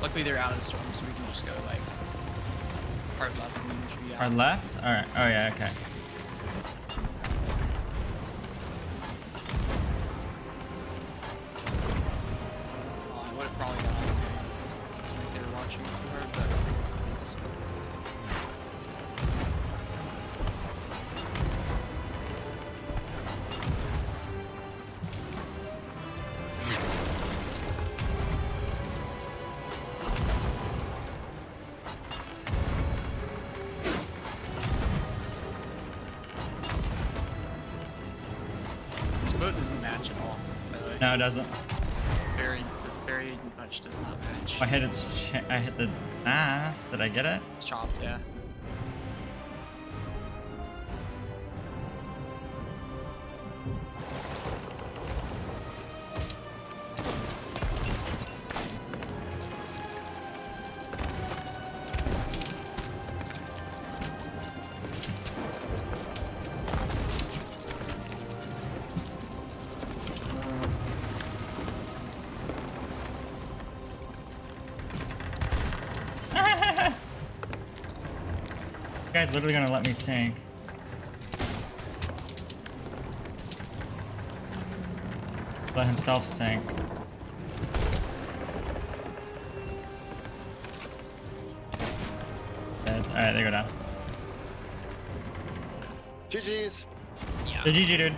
Luckily they're out of the storm, so we can just go like hard left and then we should be out. Hard left? Alright. Oh, yeah, okay. It doesn't. Very, very much does not match. I hit its. Ch- I hit the mast. Did I get it? It's chopped, yeah. Literally gonna let me sink. Let himself sink. Dead. Alright, they go down. GG's. Yeah. The GG, dude.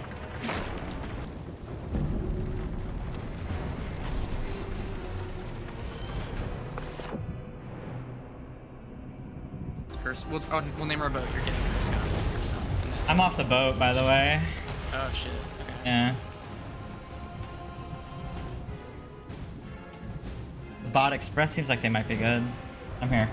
We'll, oh, we'll name our boat. You're getting first, Scott. First off, and then- I'm off the boat, by the way. Oh shit. Okay. Yeah. The Bot Express seems like they might be good. I'm here.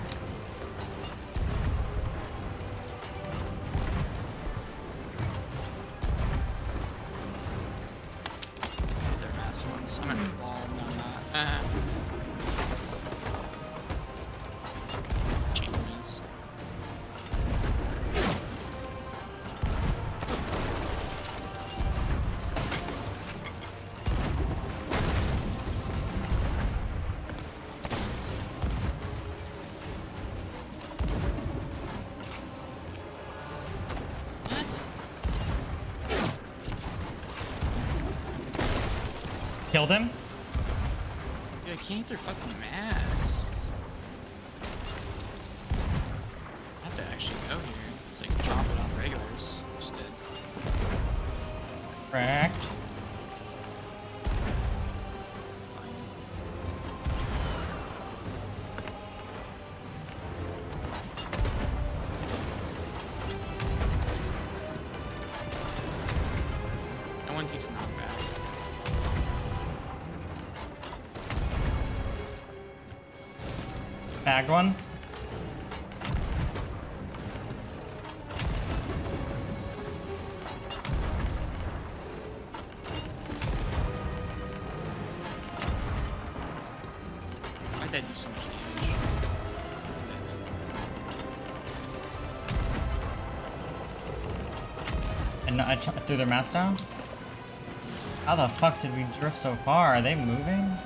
Him? Dude, I can't eat their fucking mass. Bagged one. Why'd that do so much damage? And I threw their mast down? How the fuck did we drift so far? Are they moving?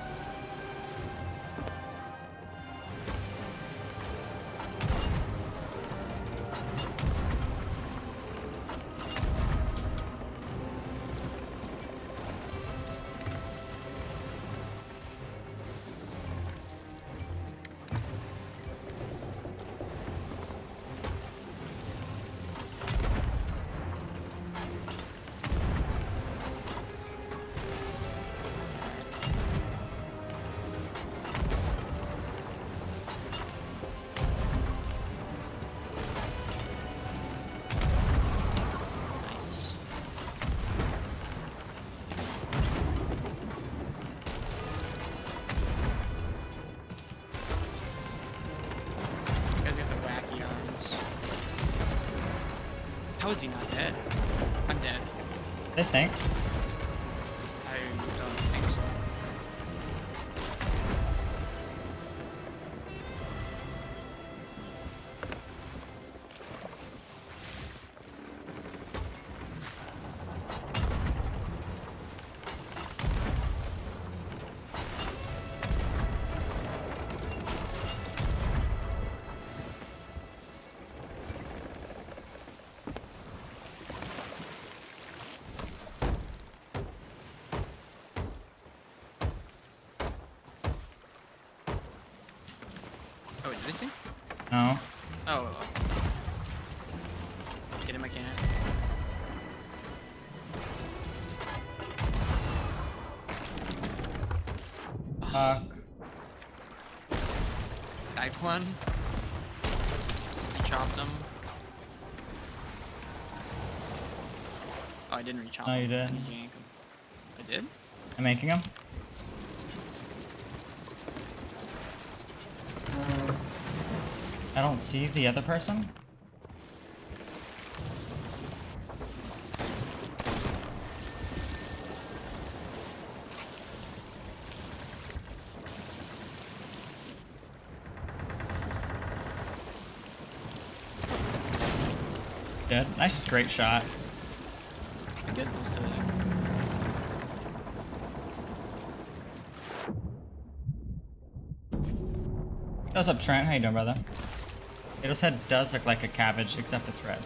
They sink. No. Oh. Get him, I can't. Fuck. Bagged one. Chopped him. Oh, I didn't rechop No, him. you I didn't. I did? I'm making him. I don't see the other person. Good. Nice, great shot. I get most of it. What's up, Trent? How you doing, brother? Ito's head does look like a cabbage, except it's red.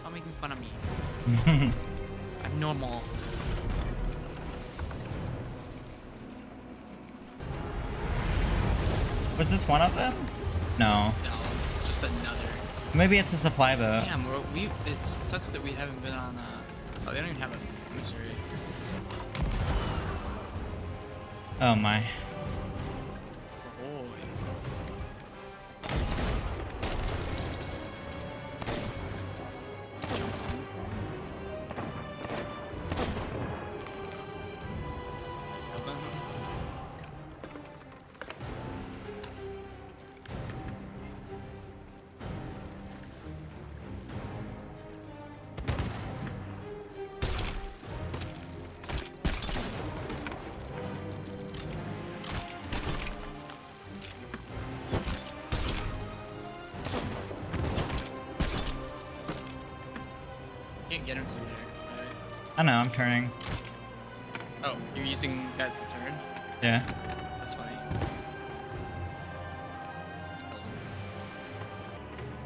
Stop making fun of me. I'm normal. Was this one of them? No. No, it's just another. Maybe it's a supply boat. Damn, bro, we it sucks that we haven't been on. Uh, oh, they don't even have a Missouri. Oh my. Can't get him through there. right? I know, I'm turning. Oh, you're using that to turn? Yeah. That's funny.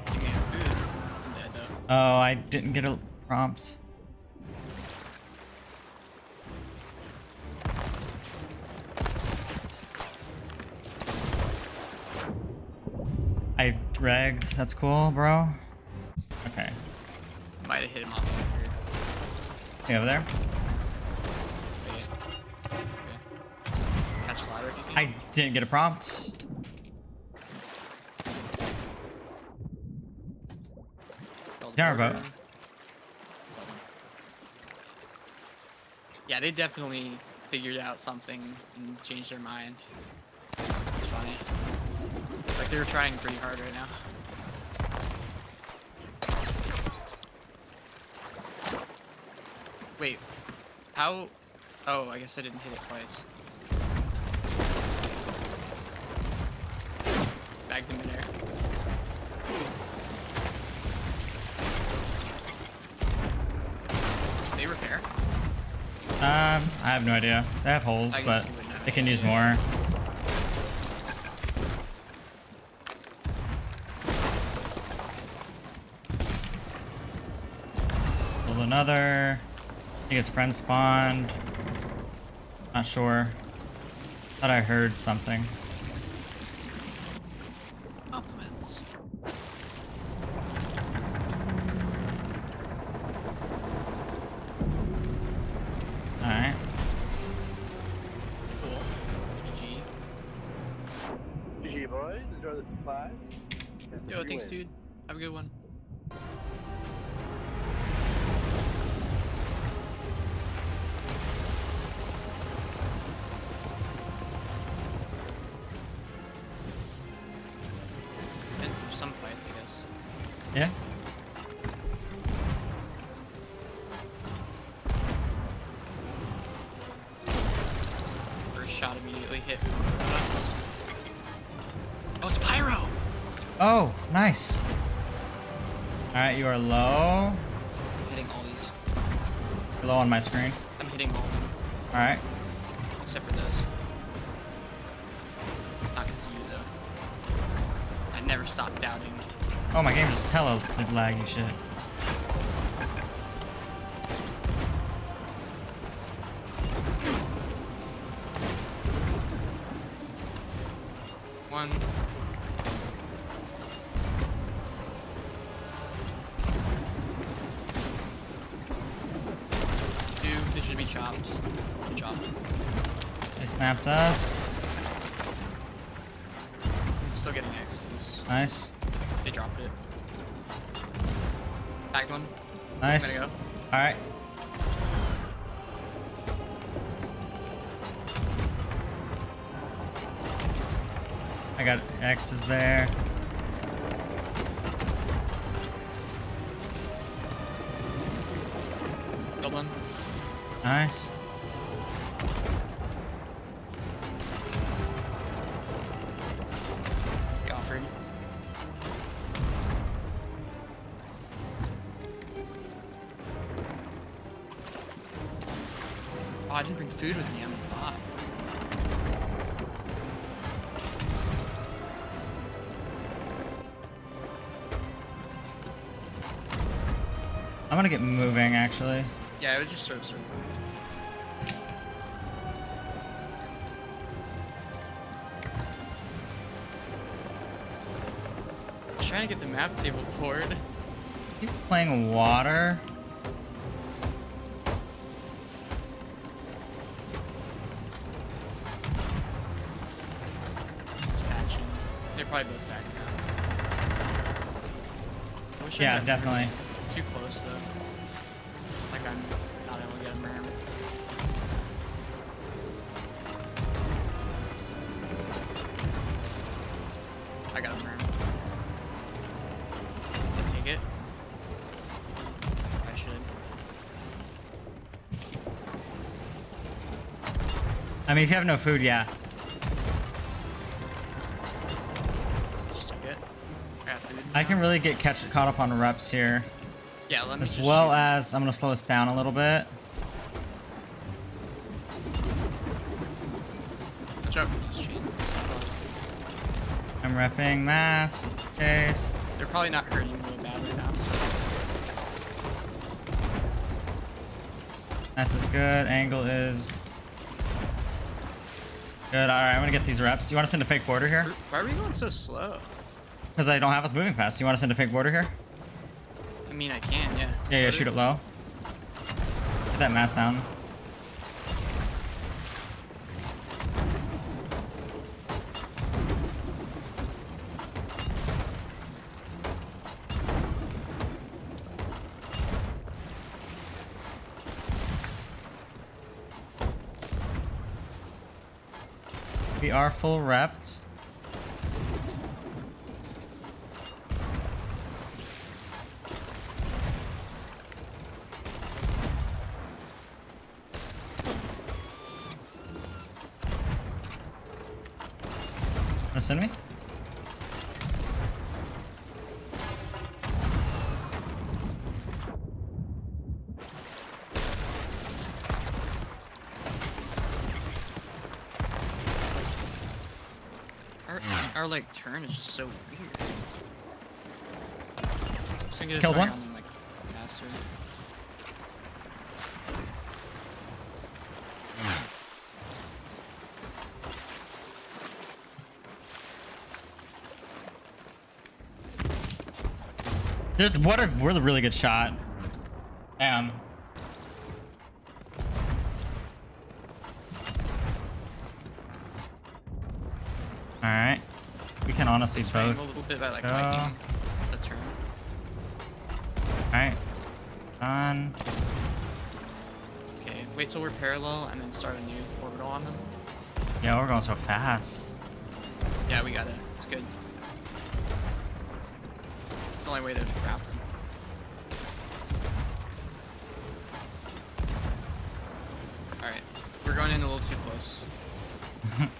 Give me your food. I'm dead though. Oh, I didn't get a prompt. I dragged. That's cool, bro. You over there? Okay. Okay. Catch ladder. I didn't get a prompt. Boat. Yeah, they definitely figured out something and changed their mind. It's funny. Like they're trying pretty hard right now. Wait, how? Oh, I guess I didn't hit it twice. Bagged him in air. They repair? Um, I have no idea. They have holes, but they can use more. Another. I think his friend spawned. Not sure. Thought I heard something. Compliments. Alright. Cool. GG. GG boys, enjoy the supplies. Yo, thanks, dude. Have a good one. Oh, nice. Alright, you are low. I'm hitting all these. You're low on my screen. I'm hitting all of them, Alright. except for this. Not gonna see you though. I never stop doubting. Oh, my game just hella did laggy shit. Back one. Nice. I'm All right. I got X's there. go. Killed one. Nice. Yeah, it was just sort of circle. Trying to get the map table poured. Keep playing water. They're probably both back now. I wish I Yeah, definitely. Mean, if you have no food, yeah. Just took it. I got food. I can really get catch caught up on reps here, Yeah, let me as just well shoot. as I'm gonna slow us down a little bit. Watch out for these chains. I'm repping mass, just in case. They're probably not hurting really bad right now. So. Mass is good. Angle is good. All right, I'm gonna get these reps. You want to send a fake boarder here? Why are we going so slow? Because I don't have us moving fast. You want to send a fake boarder here? I mean, I can, yeah. Yeah, yeah. Shoot it low. Get that mass down. We are full repped. Like turn is just so weird. Killed one? on like. There's what a what a really good shot. Damn. All right. Honestly Swaying both. a little bit by like go. liking the turn. All right. On. Okay, wait till we're parallel and then start a new orbital on them. Yeah, we're going so fast. Yeah, we got it. It's good. It's the only way to wrap them. Alright, we're going in a little too close.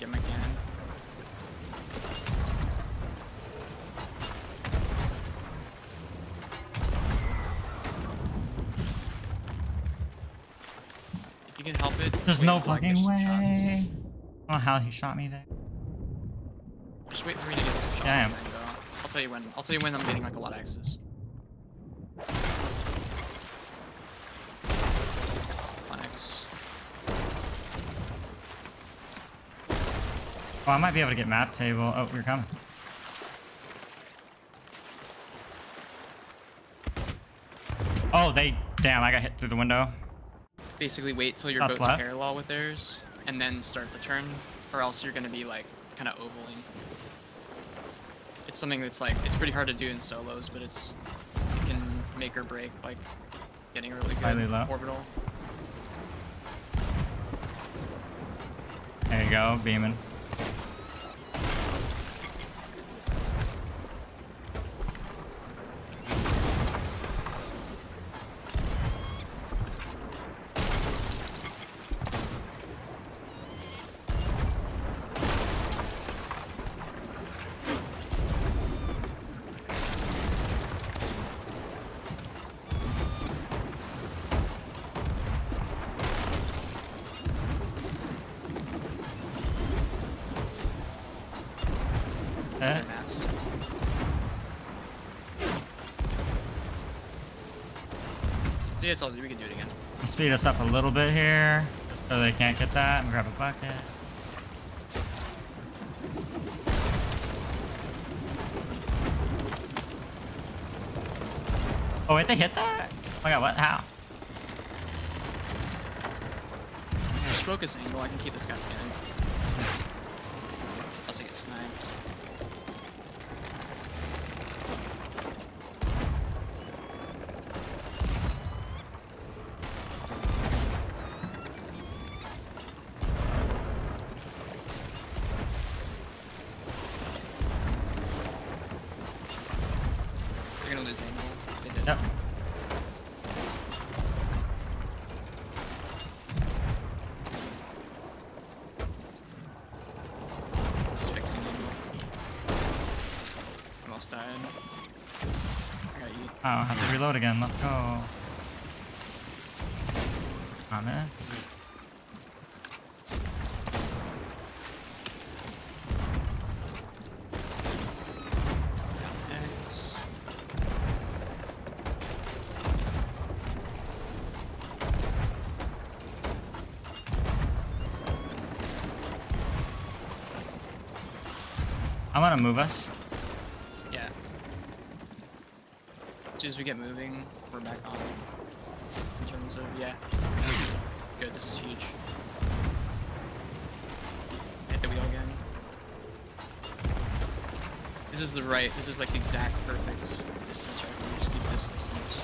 Get my cannon. You can help it. There's no until I get fucking way. I don't know how he shot me there. Just wait for me to get some shots. Yeah, I am. and then go. I'll tell you when. I'll tell you when I'm getting like a lot of X's. On X. Oh, I might be able to get map table. Oh, we're coming. Oh, they. Damn, I got hit through the window. Basically, wait till your Shots boat's left. parallel with theirs, and then start the turn, or else you're gonna be like kind of ovaling. It's something that's like it's pretty hard to do in solos, but it's it can make or break like getting really good orbital. There you go, beaming. So yeah, it's all we can do it again. speed us up a little bit here, so they can't get that. And grab a bucket. Oh wait, they hit that? Oh my god, what? How? Just focus angle. I can keep this guy pinning. Unless I get sniped. Oh, I have to reload again. Let's go. On it. I'm gonna move us. Yeah. As soon as we get moving, we're back on. In terms of, yeah. Good, this is huge. Hit the wheel again. This is the right, this is like the exact perfect distance right here. Just keep this distance.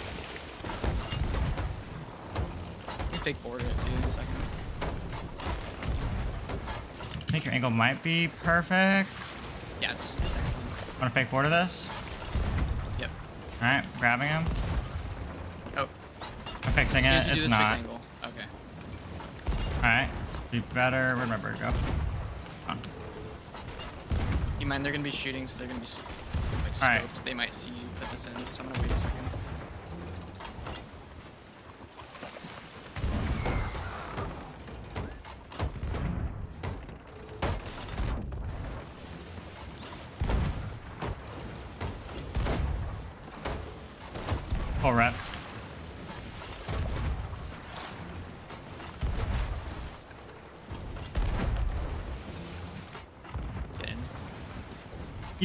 You fake board it too in a second. I think your angle might be perfect. Yeah, it's, it's excellent. Wanna fake border this? Alright, grabbing him. Oh, I'm fixing it. soon as you do It's not. Okay. Alright, be better. Where'd go? Keep in mind they're gonna be shooting, so they're gonna be like scopes. Alright. They might see you put this in, so I'm gonna wait a second.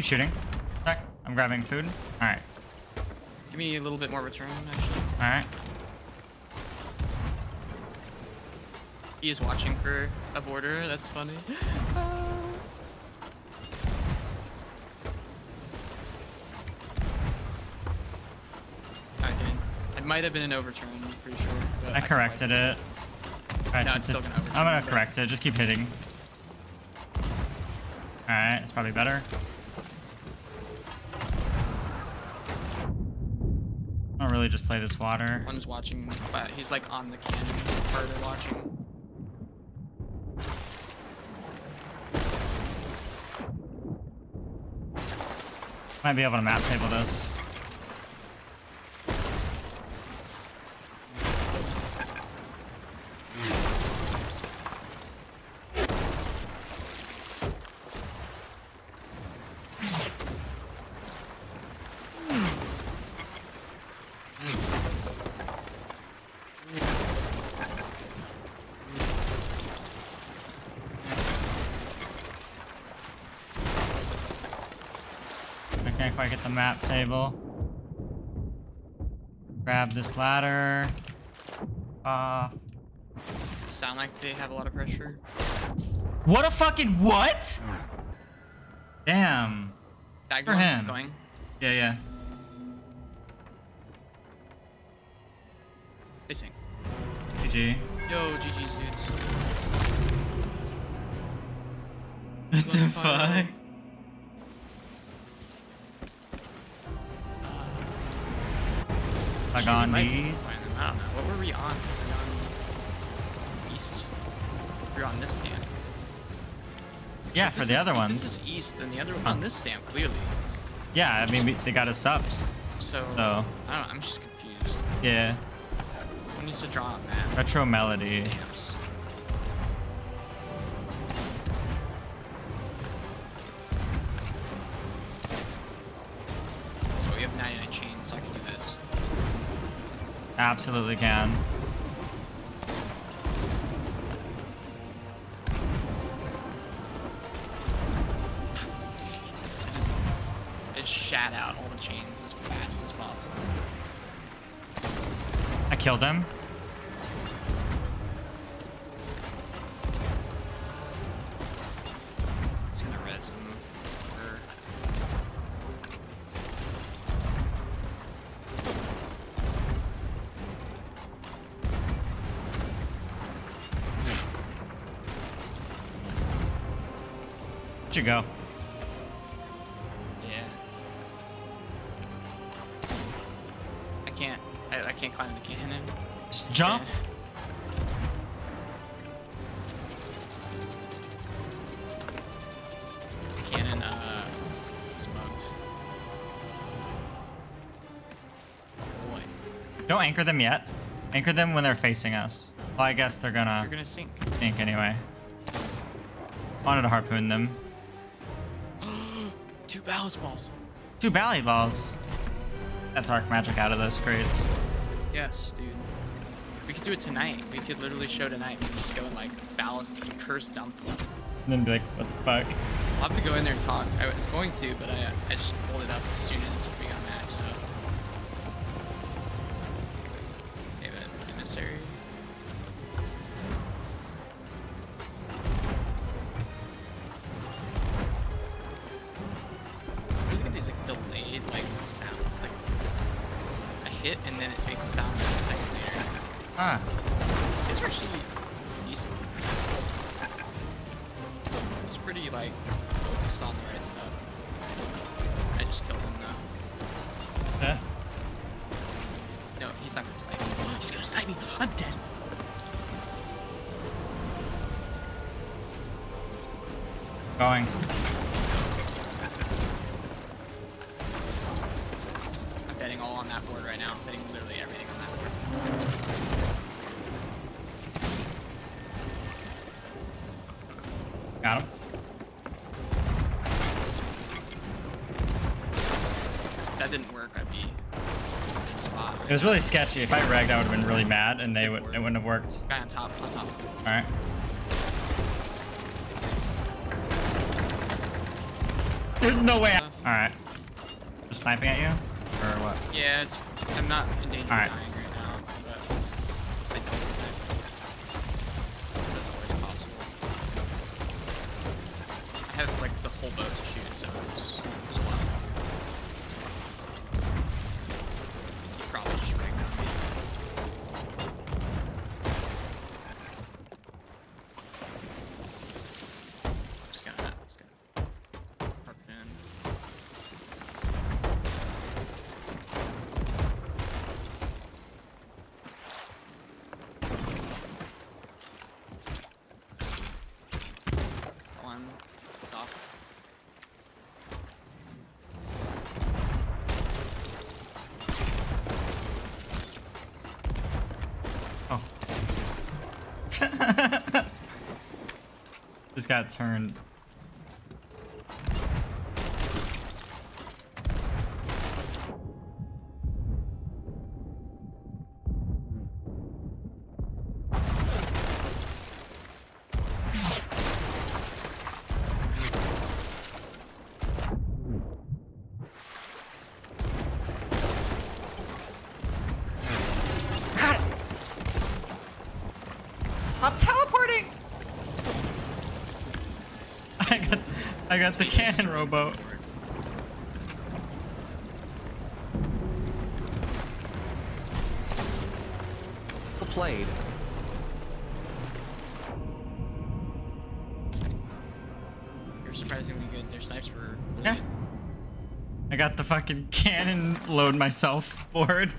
Shooting. I'm grabbing food. Alright. Give me a little bit more return, actually. Alright. He is watching for a boarder. That's funny. In. It might have been an overturn, I'm pretty sure. But I corrected it. Alright, No, it's still gonna overturn, I'm gonna correct it. Just keep hitting. Alright, it's probably better. I don't really just play this water. One's watching, but he's like on the cannon, further watching. Might be able to map table this. If I get the map table. Grab this ladder. Off. Sound like they have a lot of pressure. What a fucking what? Damn. Tag For him. going. Yeah, yeah. Facing. GG. Yo, GG's dudes. What the fuck? Like on these. find them. I don't know. What were we on? Were we on east? We were on this stand. Yeah, for the is- other ones. This is east, then the other one on this stand clearly. Yeah, I mean, we- they got us subs. So So. I don't know. I'm just confused. Yeah. Someone needs to draw a map. Retro Melody. Stamps. Absolutely can. You go? Yeah. I can't. I, I can't climb the cannon. Just jump. Cannon, uh, smoked. Boy, Don't anchor them yet. Anchor them when they're facing us. Well, I guess they're gonna you're gonna sink. think anyway. Wanted to harpoon them. Two ballast balls. Two bally balls. That's arc magic out of those crates. Yes, dude. We could do it tonight. We could literally show tonight. We just go and like ballast and curse dump. And then be like, what the fuck? I'll have to go in there and talk. I was going to, but I, I just pulled it up as soon as going. I'm betting all on that board right now. I'm betting literally everything on that board. Got him. If that didn't work, I'd be in a good spot. It was really sketchy. If I regged, I would have been really mad, and they would it wouldn't have worked. Guy on top, on top. All right. There's no way. I- Uh. All right. Just sniping at you, or what? Yeah, it's. I'm not in danger Alright. of dying right now, but just they don't snipe. That's always possible. I have like the whole boat to shoot, so it's there's a lot. You probably just rigged on me. Just gonna, just gonna park it in. One off. Oh. Just got turned. I got the cannon start rowboat. forward. Well played. You're surprisingly good. Their snipes were. Really Yeah. I got the fucking cannon load myself board.